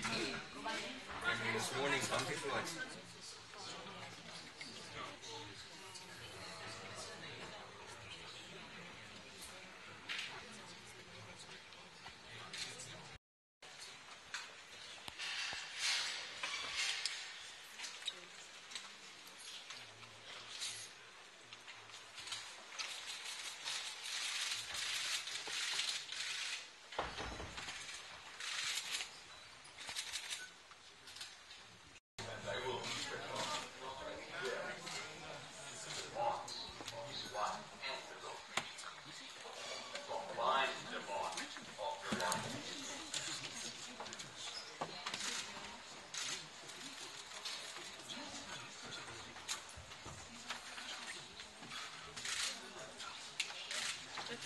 I mean, this morning, some people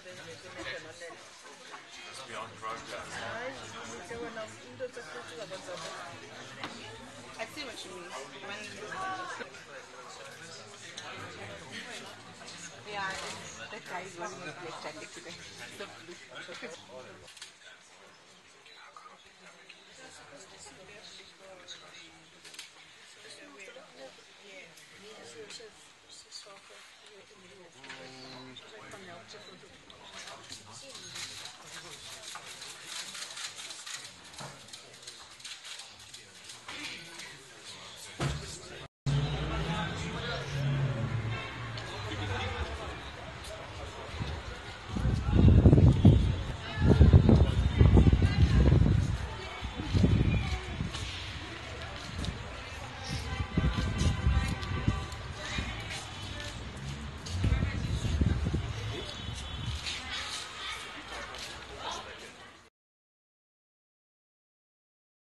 It's beyond I see what you mean. Yeah, that guy is wearing a today.